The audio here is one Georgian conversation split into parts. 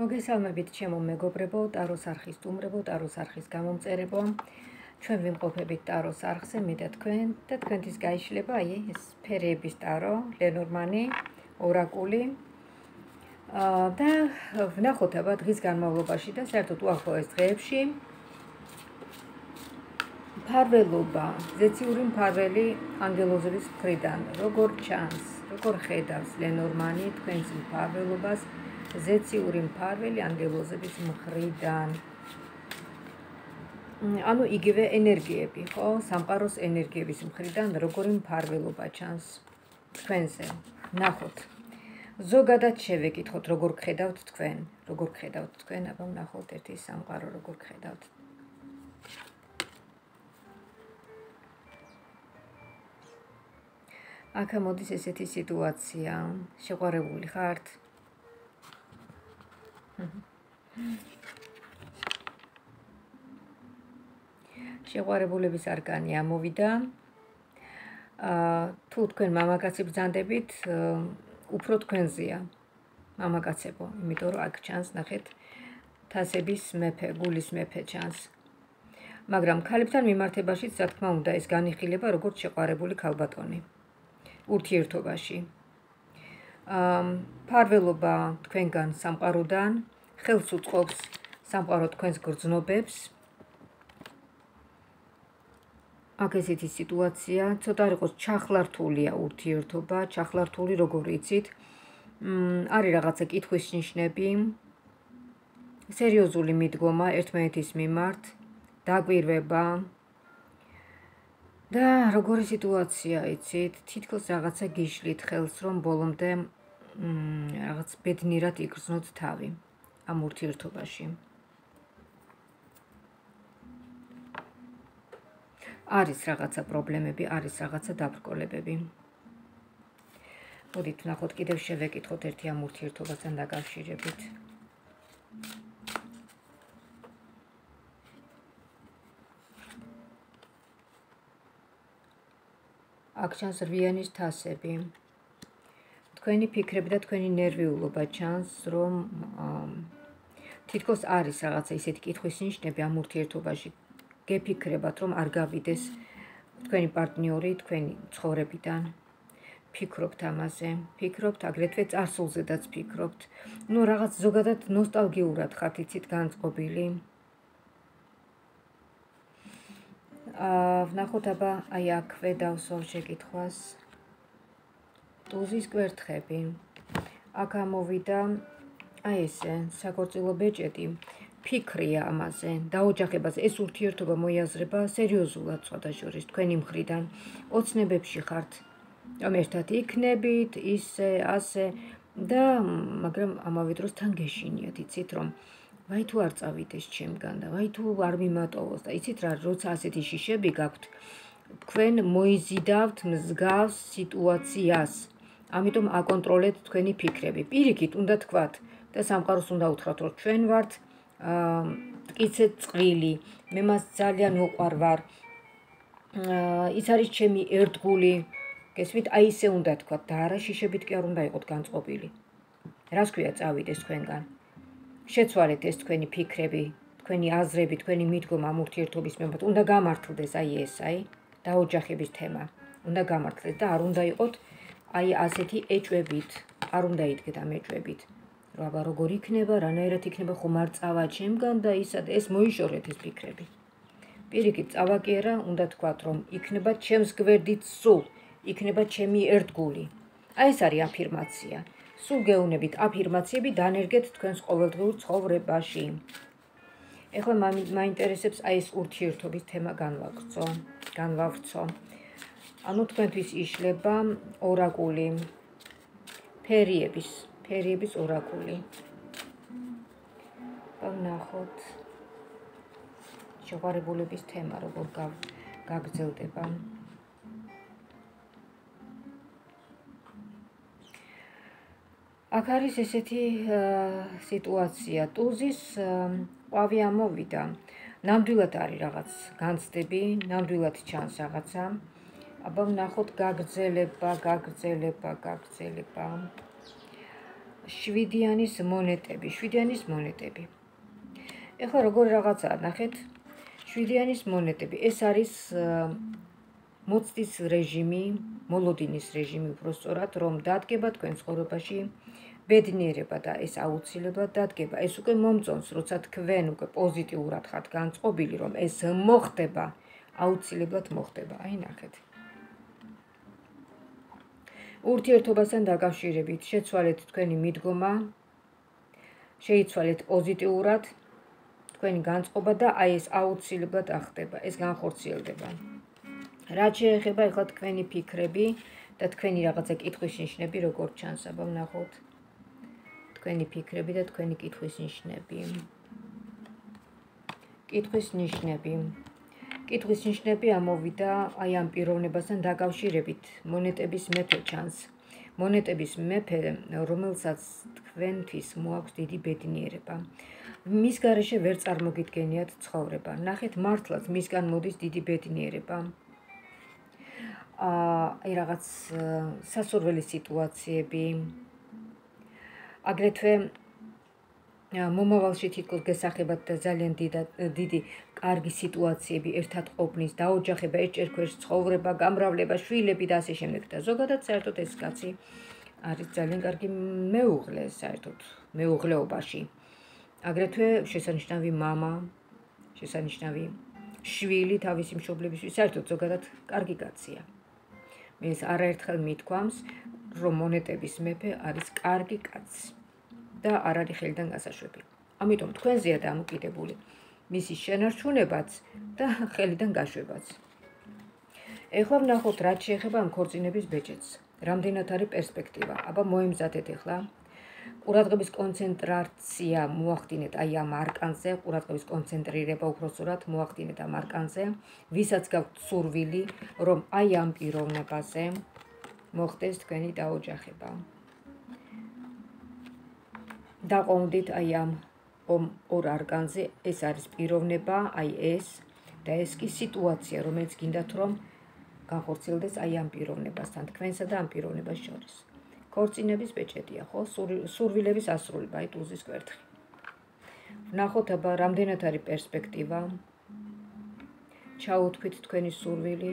მოგესალმებით ჩემო მეგობრებო, ტაროს არხის სტუმრებო, ტაროს არხის გამომწერებო. ჩვენ ვიმყოფებით ტაროს არხზე, მე და თქვენ და თქვენთვის გაიშლება აი ეს ფერების ტარო, ლენორმანი, ორაკული. აა და ვნახოთ აბა დღის განმავლობაში და საერთოდ უახლოეს დღეებში ფარველობა, ზეციური ფარველი ანგელოზების მხრიდან, როგორ ჩანს, როგორ ხედავს ლენორმანი თქვენს ფარველობას? ზეციური მფარველი ანგელოზების მხრიდან. ანუ იგივე ენერგიები, ხო? სამყაროს ენერგიების მხრიდან როგორი მფარველობა ჩანს თქვენზე. ნახოთ. ზოგადად შევეკითხოთ, როგორ ხედავთ თქვენ? როგორ ხედავთ თქვენ? აბა ნახოთ ერთი სამყარო როგორ ხედავთ. აქა მოდის ესეთი სიტუაცია. შეყვარებული ხართ? შეყვარებულების არკანი ამოვიდა. აა თუ თქვენ მამაკაცი ბრძანდებით, უფრო თქვენზეა მამაკაცებო, იმიტომ რომ აქ ჩანს ნახეთ თასების მეფე, გულის მეფე ჩანს. მაგრამ ქალებთან მიმართებაშიც, რა თქმა უნდა, ეს განიხილება როგორც შეყვარებული ქალბატონი ურთიერთობაში. ფარველობა თქვენგან სამყაროდან ხელს უწყობს სამყარო თქვენს გრძნობებს. აქ ესეთი სიტუაცია ცოტა იყოს ჩახლართულია ურთიერთობა ჩახლართული როგორ იცით? მ არის რაღაცა კითხვის ნიშნები სერიოზული მიდგომა ერთმანეთის მიმართ დაგვირვება და როგორი სიტუაცია იცით თითქოს რაღაცა გიშლით ხელს რომ ბოლომდე რაღაც ბედნიერად იგრძნოთ თავი ამ ურთიერთობაში. არის რაღაცა პრობლემები, არის რაღაცა დაბრკოლებები. მოდით ნახოთ კიდევ შევეკითხოთ ერთი ამ ურთიერთობასთან დაკავშირებით. აქ ჩანს რვიანის თასები. თქვენი ფიქრები და თქვენი ნერვიულობა ჩანს, რომ თითქოს არის რაღაცა ისეთი კითხვის ნიშნები ამ ურთიერთობაში. გეფიქრებათ, რომ არ გავიდეს თქვენი პარტნიორი თქვენი ცხოვრებიდან. ფიქრობთ ამაზე, ფიქრობთ აგრეთვე წარსულზედაც ფიქრობთ. ნუ რაღაც ზოგადად ნოსტალგიურად ხართ იცით განწყობილი. აა, ვნახოთ აბა აი აქვე დავსვავ შეკითხვას. ტუზის კვერთხები. აქ ამოვიდა აი ესე, საქორწილო ბეჭედი. ფიქრია ამაზე, დაოჯახებაზე. ეს ურთიერთობა მოიაზრება სერიოზულად სხვადასხვა თქვენი მხრიდან. ოცნებებში ხართ. რომ ერთად იქნებით, ისე, ასე და მაგრამ ამავე დროს თან გეშინიათ, იცით რომ ვაი თუ არ წავიდეს ჩემგან და ვაი თუ არ მიმატოვოს და იცით რა, როცა ასეთი შიშები გაქვთ, თქვენ მოიზიდავთ მსგავს სიტუაციას. ამიტომ აკონტროლეთ თქვენი ფიქრები. პირიქით უნდა თქვათ და სამყაროს უნდა უთხრათ, რომ ჩვენ ვართ აა მტკიცე წვილი, მე მას ძალიან უყვარვარ. აა ის არის ჩემი ერთგული. გესმით, აი ესე უნდა თქვათ და არა შიშებით კი არ უნდა იყოთ განწყობილი. რას ქვია წავიდეს თქვენგან? შეცვალეთ ეს თქვენი ფიქრები, თქვენი აზრები, თქვენი მიდგომა ამ ურთიერთობის მიმართ. უნდა გამართლდეს აი ეს, აი დაოჯახების თემა. უნდა გამართლდეს და არ უნდა იყოთ აი ასეთი ეჭვებით არ უნდა იდგეთ ამ ეჭვებით რა როგორ იქნება რანაირად იქნება ხომ არ წავა ჩემგან და ისა ეს მოიშორეთ ეს ფიქრები პირიქით წავა კი არა უნდა თქვათ რომ იქნება ჩემს გვერდით სულ იქნება ჩემი ერთგული აი ეს არის აფირმაცია სულ გეუნებით აფირმაციები დანერგეთ თქვენს ყოველდღიურ ცხოვრებაში. ეხლა მაინტერესებს აი ეს ურთიერთობის თემა განვაგრძო განვავრცო ანუ თქვენთვის იშლება ორაკული. ფერიების ფერიების ორაკული. ნახოთ შეყარებულების თემა როგორ გაგრძელდება აქ არის ესეთი სიტუაცია ტუზის ყვავი ამოვიდა ნამდვილად არის რაღაც განცდები ნამდვილად ჩანს რაღაცა აბა ვნახოთ გაგრძელება, გაგრძელება, გაგრძელება. შვიდიანის მონეტები, შვიდიანის მონეტები. ეხლა როგორ რაღაცაა, ნახეთ? შვიდიანის მონეტები. ეს არის მოცდის რეჟიმი, მოლოდინის რეჟიმი უბრალოდ, რომ დადგება თქვენ ცხოვრებაში ბედნიერება და ეს აუცილებლად დადგება. ეს უკვე მომწონს, როცა თქვენ უკვე პოზიტიურად ხართ განწყობილი, რომ ეს მოხდება, აუცილებლად მოხდება. აი ნახეთ. ურთიერთობასთან დაკავშირებით შეცვალეთ თქვენი მიდგომა, შეიცვალეთ პოზიტიურად თქვენი განწყობა და აი ეს აუცილებლად ახდება, ეს განხორციელდება. რაც შეეხება ახლა თქვენი ფიქრები და თქვენი რაღაცა კითხვის ნიშნები, როგორ ჩანს, აბა ვნახოთ. თქვენი ფიქრები და თქვენი კითხვის ნიშნები. კითხვის ნიშნები. კითხვის ნიშნები ამოვიდა აი ამ პიროვნებასთან დაკავშირებით. მონეტების მეფე ჩანს. მონეტების მეფე, რომელსაც თქვენთვის მოაქვს დიდი ბედნიერება. მის garaშე ვერ წარმოგიდგენიათ ცხოვრება. ნახეთ მართლაც მისგან მოდის დიდი ბედნიერება. აა აი რაღაც სასურველი სიტუაციები, აგრეთვე მომავალში თითქოს გესახებათ და ძალიან დიდი კარგი სიტუაციები ერთად ყოფნის, დაოჯახება, ერთერქვერს ცხოვრება, გამრავლება, შვილები და ასე შემდეგ და ზოგადად საერთოდ ეს კაცი არის ძალიან კარგი მეუღლე საერთოდ მეუღლეობაში. აგრეთვე შესანიშნავი мама, შესანიშნავი შვილი თავისი მშობლებისთვის საერთოდ ზოგადად კარგი კაცია. ეს არაერთხელ მithქვამს, რომ მონეტების მეფე არის კარგი კაცი და არ არის ხელიდან გასაშვები. ამიტომ თქვენზეა დამოკიდებული მისი შენარჩუნებაც და ხელიდან გაშვებაც. ეხლა ვნახოთ რა შეიძლება ამ ქორწინების ბეჭედს. რამდენად არის პერსპექტივა? აბა მოემზადეთ ეხლა. ყურადღების კონცენტრაცია მოახდინეთ აი ამ არკანზე, ყურადღების კონცენტრირება უფრო სწორად მოახდინეთ ამ არკანზე, ვისაც გაქვთ სურვილი, რომ აი ამ პიროვნებაზე მოხდეს თქვენი დაოჯახება. დაყოვდით აი ამ ორ არკანზე, ეს არის პიროვნება, აი ეს და ეს კი სიტუაცია, რომელიც გინდათ რომ განხორციელდეს აი ამ პიროვნებასთან, თქვენსა და ამ პიროვნებას შორის. ქორწინების ბეჭედია, ხო? სურვილების ასრულება, აი ტუზის კვერთხი. ნახოთ აბა, რამდენად არის პერსპექტივა. ჩაუთქვით თქვენი სურვილი.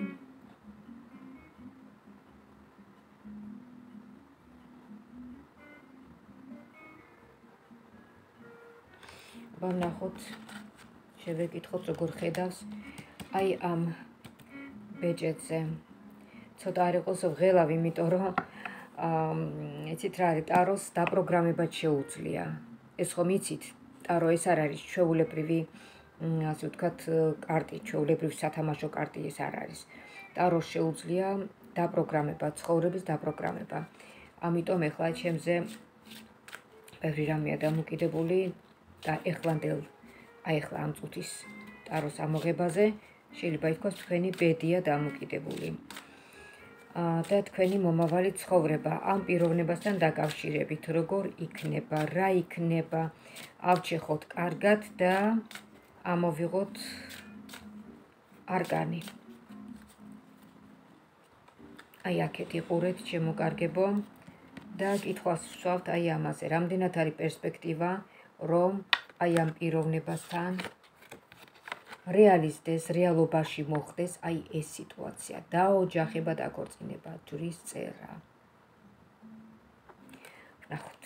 ვნახოთ შევეკითხოთ როგორ ხედავს აი ამ ბეჭედზე ცოტა არ იყოს ღელავ იმიტომ რომ აა იცით რა არის ტაროს დაპროგრამებად შეუძლია. ეს ხომ იცით? ტარო ეს არ არის ჩვეულებრივი ასე ვთქვათ კარტი ჩვეულებრივი სათამაშო კარტი ეს არ არის. ტარო შეუძლია დაპროგრამება ცხოვრების დაპროგრამება. ამიტომ ეხლა ჩემზე ბევრი რამეა დამოკიდებული და ეხლანდელ აი ახლა ამ წუთის ტაროს ამოღებაზე შეიძლება ითქვას თქვენი ბედია დამოკიდებული. და თქვენი მომავალი ცხოვრება ამ პიროვნებასთან დაკავშირებით როგორ იქნება, რა იქნება, ავჩეხოთ კარგად და ამოვიღოთ არგანი. აი აქეთ იყურეთ ჩემო კარგებო და კითხვას ვსვავთ აი ამაზე, რამდენად არის პერსპექტივა რომ აი ამ პიროვნებასთან რეალისტეს რეალობაში მოხდეს აი ეს სიტუაცია. დაოჯახება და კორწინება ჯვრის წერა. ნახოთ.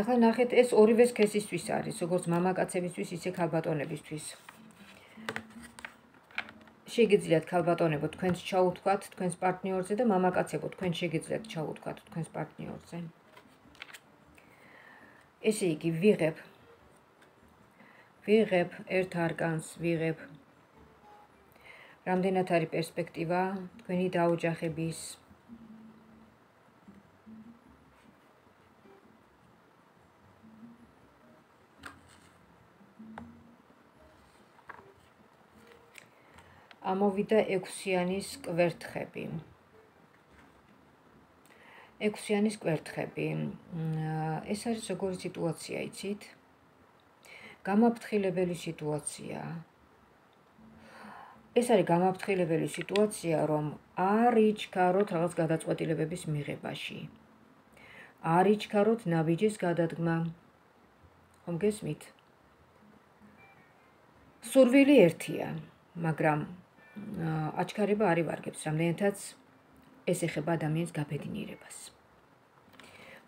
ახლა ნახეთ ეს ორივე სქესისთვის არის როგორც მამაკაცებისთვის ისე ქალბატონებისთვის. შეგიძლიათ ქალბატონებო თქვენს ჩაუთქვათ თქვენს პარტნიორზე და მამაკაცებო თქვენ შეგიძლიათ ჩაუთქვათ თქვენს პარტნიორზე. ესე იგი ვიღებ. ვიღებ ერთ არგანს, ვიღებ. რამდენად არის პერსპექტივა? თქვენი დაოჯახების. ამოვიდა ექვსიანის კვერთხები. ექვსიანის კვერთხები. ეს არის როგორი სიტუაცია, იცით? გამაფრთხილებელი სიტუაცია. ეს არის გამაფრთხილებელი სიტუაცია, რომ არ იჩქაროთ რაღაც გადაწყვეტილებების მიღებაში. არ იჩქაროთ ნაბიჯის გადადგმა. ხომ გესმით? სურვილი ერთია, მაგრამ აჩქარება არ ივარგებს, რამდენადაც ეს ეხება ადამიანის გაბედნიერებას.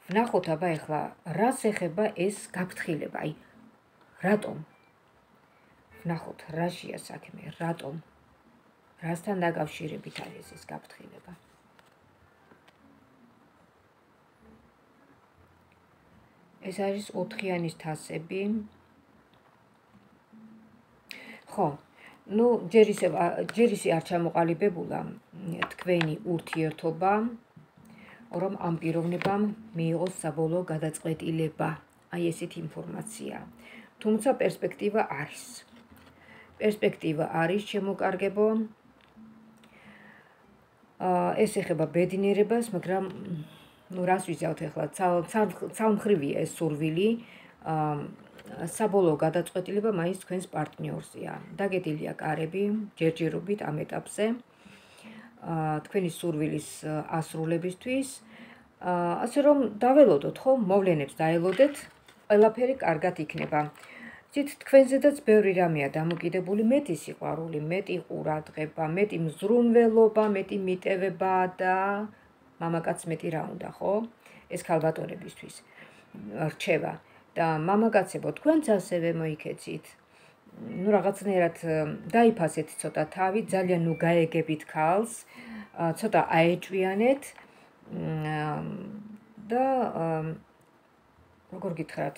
ვნახოთ აბა ეხლა რას ეხება ეს გაფრთხილება, აი რატომ? ვნახოთ რაშია საქმე, რატომ? რასთან დაკავშირებით არის ეს გაფრთხილება? ეს არის ოთხიანის თასები. ხო. ну, ჯერ ისე ჯერ ისე არ ჩამოყალიბებულა თქვენი ურთიერთობა, რომ ამ პიროვნებამ მიიღოს საბოლოო გადაწყვეტილება. აი ესეთი ინფორმაცია. თუმცა პერსპექტივა არის. პერსპექტივა არის შემოკარგებო. აა ეს ეხება ბედნიერებას, მაგრამ ну раз ვიზავთ ახლა ცალმხრივია ეს სურვილი აა საბოლოო გადაწყვეტილება მაინც თქვენს პარტნიორზეა. დაგედილია კარები ჯერჯერობით ამ ეტაპზე აა თქვენი სურვილის ასრულებისთვის. აა ასე რომ დაველოდოთ ხო? მოვლენებს დაელოდეთ. ყველაფერი კარგად იქნება. ცით თქვენზედაც ბევრი რამეა დამოკიდებული. მეტი სიყვარული მეტი ყურადღება მეტი მზრუნველობა მეტი მიტევება და მამაკაც მეტი რა უნდა, ხო? ეს ქალბატონებისთვის რჩევა და მამაკაცებო თქვენც ასევე მოიქეცით. ну რაღაცნაირად დაიფასეთ ცოტა თავი, ძალიან ნუ გაეგებით ქალს, ცოტა აეჭვიანეთ და როგორ გითხრათ?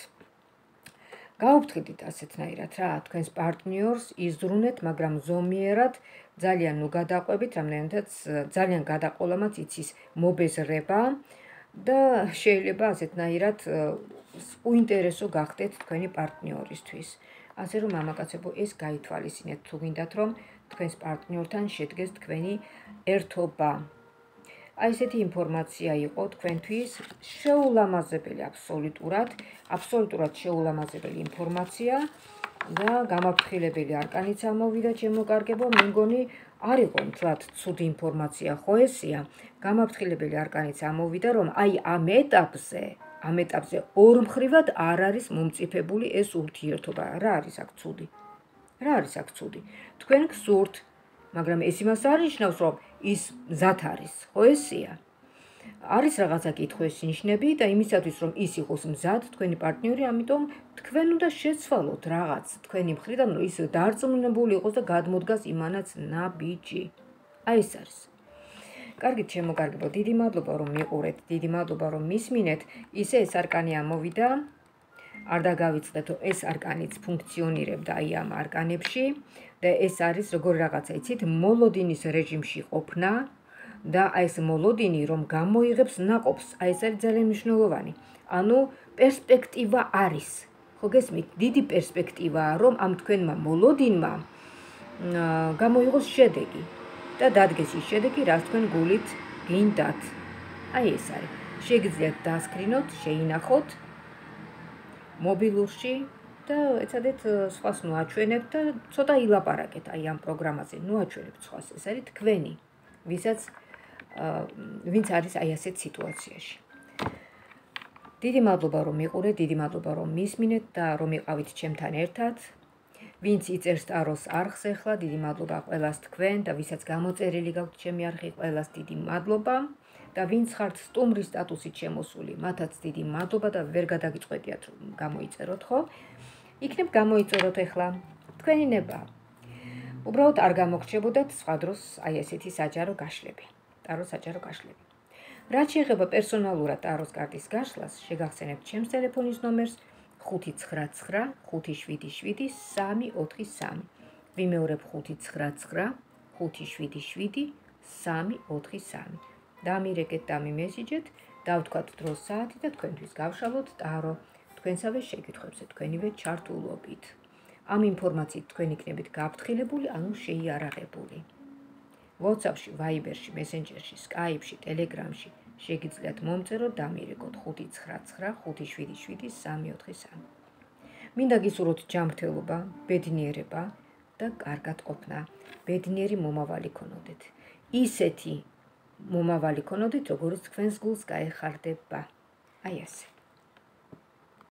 გაუფრთხილდით ასეთნაირად რა, თქვენს პარტნიორს იზრუნეთ, მაგრამ ზომიერად ძალიან ნუ გადაყვებით, რამდენადაც ძალიან გადაყოლამაც იცის მობეზრება და შეიძლება ასეთნაირად უინტერესო გახდეთ თქვენი პარტნიორისთვის. ასე რომ მამაკაცებო ეს გაითვალისწინეთ თუ გინდათ რომ თქვენს პარტნიორთან შედგეს თქვენი ერთობა. აი ესეთი ინფორმაცია იყო თქვენთვის შეულამაზებელი აბსოლუტურად, აბსოლუტურად შეულამაზებელი ინფორმაცია. და გამაფრთხილებელი არკანიც ამოვიდა ჩემოკარგებო, მე მგონი არ იყო მთლად ცუდი ინფორმაცია, ხო ესია? გამაფრთხილებელი არკანიც ამოვიდა, რომ აი ამ ეტაპზე, ამ ეტაპზე ორმხრივად არ არის მომწიფებული ეს ურთიერთობა. რა არის აქ ცუდი? რა არის აქ ცუდი? თქვენ გსურთ, მაგრამ ეს იმას არ ნიშნავს, რომ ის მზად არის, ხო ესია? არის რაღაცა კითხვის ნიშნები და იმისათვის რომ ის იყოს მზად თქვენი პარტნიორი, ამიტომ თქვენ უნდა შეცვალოთ რაღაც თქვენი მხრიდან რომ ის დარწმუნებული იყოს და გადმოდგას იმანაც ნაბიჯი. აი ეს არის. კარგით შემოგარგებო. დიდი მადლობა რომ მიყურეთ. დიდი მადლობა რომ მისმინეთ. ისე ეს არკანი ამოვიდა. არ დაგავიწყდეთ, ეს არკანიც ფუნქციონირებდა აი ამ არკანებში და ეს არის როგორი რაღაცა იცით, მოლოდინის რეჟიმში ყოფნა და აი ეს მოლოდინი რომ გამოიღებს ناقობს, აი ეს არის ძალიან მნიშვნელოვანი. ანუ პერსპექტივა არის. ხო გესმით, დიდი პერსპექტივაა, რომ ამ თქვენმა მოლოდინმა გამოიღოს შედეგი. და დადგეს ის შედეგი, რაც თქვენ გულით გინდათ. აი ეს არის. შეგიძლიათ დასკრინოთ, შეინახოთ მობილურში და ეცადეთ სხვას ნუ აჩვენებთ და ცოტა ილაპარაკეთ აი ამ პროგრამაზე. ნუ აჩვენებთ სხვას. ეს არის თქვენი, ვისაც ვინც არის აი ასეთ სიტუაციაში. დიდი მადლობა რომ მიყურეთ, დიდი მადლობა რომ მისმინეთ და რომ იყავით ჩემთან ერთად. ვინც იწერს ტაროს არხს ახლა, დიდი მადლობა ყველას თქვენ და ვისაც გამოწერილი გაქვთ ჩემი არხი, ყველას დიდი მადლობა. და ვინც ხართ სტუმრის სტატუსით შემოსული, მათაც დიდი მადლობა და ვერ გადაგიწყვეტიათ რომ გამოიწეროთ, ხო? იქნებ გამოიწეროთ ახლა. თქვენი ნება. უბრალოდ არ გამოგრჩებოდეთ სხვა დროს აი ესეთი საჯარო გაშლები. ტაროს საჯარო გაშლები. რაც შეეხება პერსონალურად ტაროს კარტის გაშლას, შეგახსენებთ ჩემს ტელეფონის ნომერს 599777343. ვიმეორებ 599777343. დამირეკეთ და მიმესიჯეთ, დავთქვათ დროს საათი და თქვენთვის გავშალოთ ტარო თქვენსავე შეკითხვებზე თქვენივე ჩართულობით. ამ ინფორმაციით თქვენ იქნებით გაფრთხილებული, ანუ შეიარაღებული. WhatsApp-ში, Viber-ში, Messenger-ში, Skype-ში, Telegram-ში შეგიძლიათ მომწეროთ და მიერეკოთ 599577343. მინდა გისურვოთ ჯანმრთელობა, ბედნიერება, და კარგად ყოფნა, ბედნიერი მომავალი ქონოდეთ. ისეთი მომავალი ქონოდეთ, როგორც თქვენს გულს გაეხარდება. აი ასე.